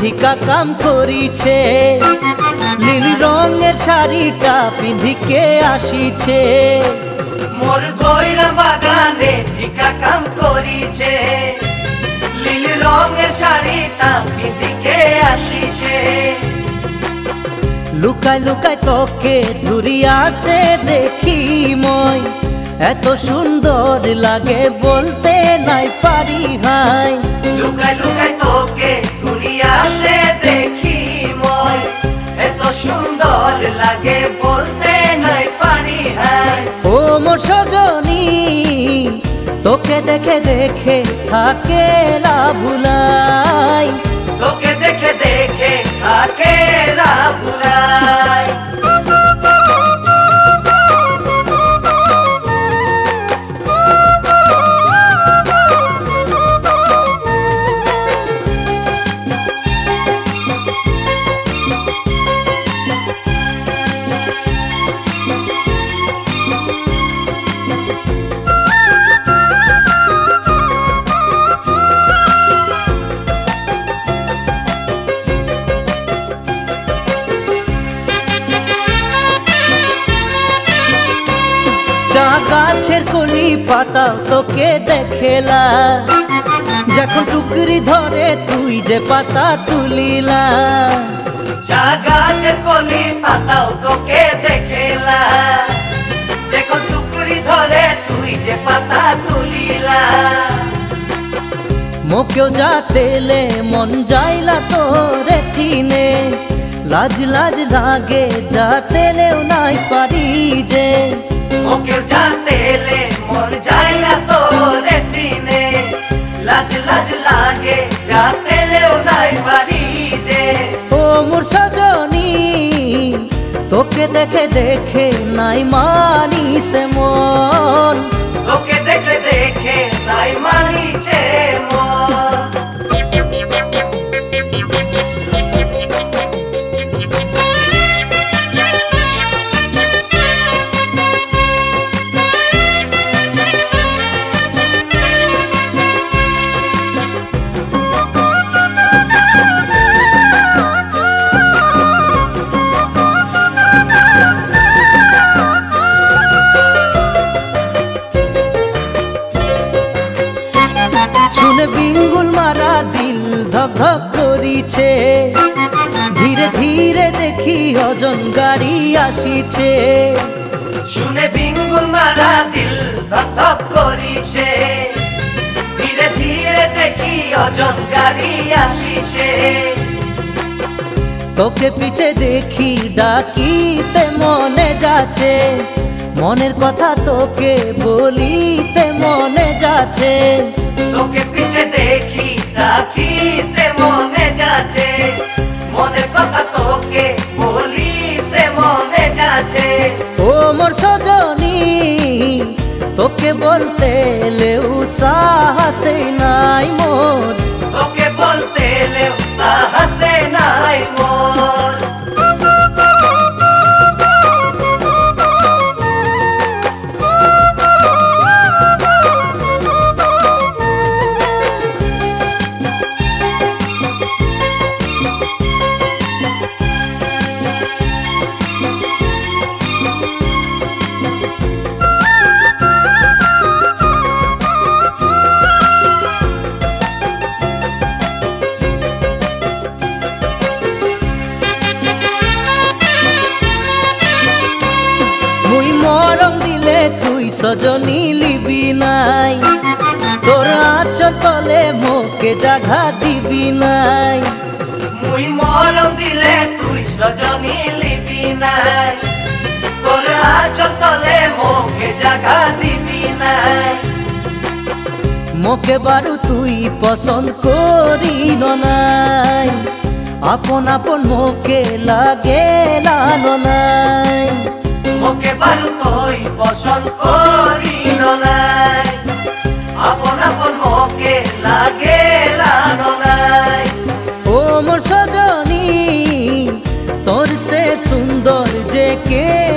ঠিকা কাম করিছে। নীল রঙের শাড়িটা পিঁধিকে আসিছে। মোর বাগানে ঠিকা কাম করিছে। লীল রঙের শাড়ি তা পিদিকে আসিছে লুকাই লুকাই তোকে ধুরিয়াছে দেখি মই। এত সুন্দর লাগে বলতে নাই পারি হাই। লুকাই লুকাই লাগে বলতে নাই পারি হ্যাঁ। ও মোর সজনী তোকে দেখে দেখে থাকে না ভুলাই তোকে চা গাছের কলি পাতাও তোকে দেখেলা। যখন টুকরি ধরে তুই যে পাতা তুলিলা। চা গাছের কলি পাতাও তোকে দেখেলা। যে কোন টুকরি ধরে তুই যে পাতা তুলিলা। মোকেও যা তেলে মন যাইলা তোরে থিনে লাজ লাজ লাগে যা তেলেও নাই পারি যে। ওকে যাতে লে মন যায় না তোরে দিনে লাজ লাজ লাগে যাতে লেও নাই বাড়ি যে। ও মোর সজনী তোকে দেখে দেখে নাই মানি সে মন। তোকে দেখে দেখে নাই মানিছে মন। ধক করিছে। ধীরে ধীরে দেখি অজন গাড়ি আসিছে। শুনে বিঙ্গুল মারা দিল ধক ধক করিছে। ধীরে ধীরে দেখি অজন গাড়ি আসিছে। তোকে পিছে দেখি ডাকিতে মনে যাচ্ছে। মনের কথা তোকে বলিতে মনে যাচ্ছে। তোকে পিছে দেখি ডাকিতে যাচ্ছে মনের কথা তোকে বলিতে মনে যাচ্ছে। ও মোর সজনী তোকে বলতে লে উৎসাহ নাই মোর। তোকে বলতে লে সাহসে সজনী লিবি নাই। তোর আঁচল তলে মোকে জাঘা দিবি নাই। মুই মরম দিলে তুই সজনী লিবি নাই। তোর আচল তলে মোকে জাগা দিবি নাই। মোকে বারু তুই পছন্দ করি নাই। আপন আপন মোকে লাগে লানো নাই। মোকে বাৰু তই পচন্দ কৰি নলাই আপন আপন মোকে লাগে সজনী তোৰ সে সুন্দৰ যে কে